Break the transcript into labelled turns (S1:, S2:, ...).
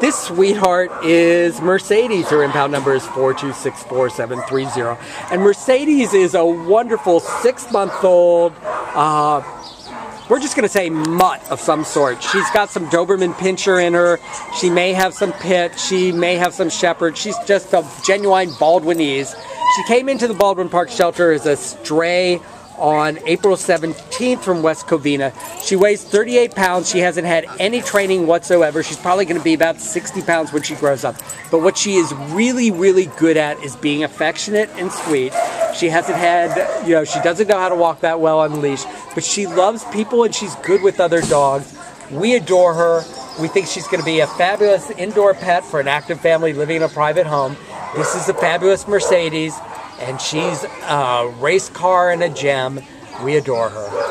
S1: This sweetheart is Mercedes. Her impound number is 4264730. And Mercedes is a wonderful six month old, uh, we're just going to say mutt of some sort. She's got some Doberman Pinscher in her. She may have some pit. She may have some shepherd. She's just a genuine Baldwinese. She came into the Baldwin Park shelter as a stray on April 17th from West Covina. She weighs 38 pounds. She hasn't had any training whatsoever. She's probably going to be about 60 pounds when she grows up. But what she is really, really good at is being affectionate and sweet. She hasn't had, you know, she doesn't know how to walk that well on leash, but she loves people and she's good with other dogs. We adore her. We think she's going to be a fabulous indoor pet for an active family living in a private home. This is a fabulous Mercedes and she's a race car and a gem. We adore her.